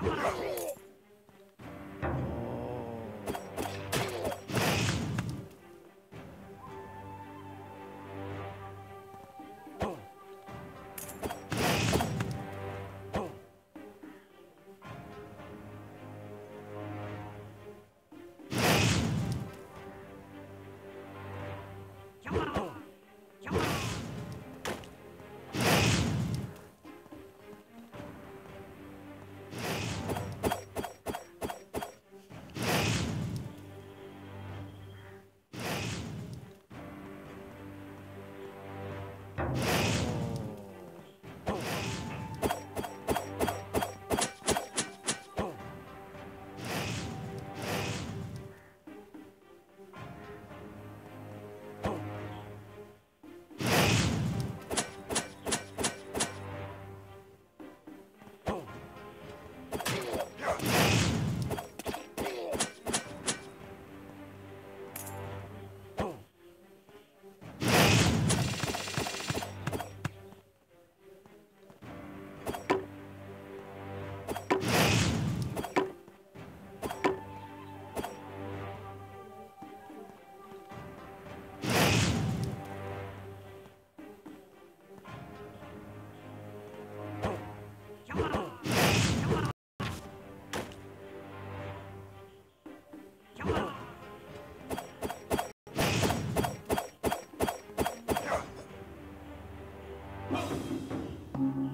Come on. Oh!